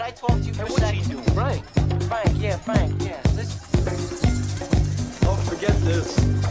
I talk to you for Hey, a second? Frank. Frank, yeah, Frank, yeah. Listen. Oh, forget this.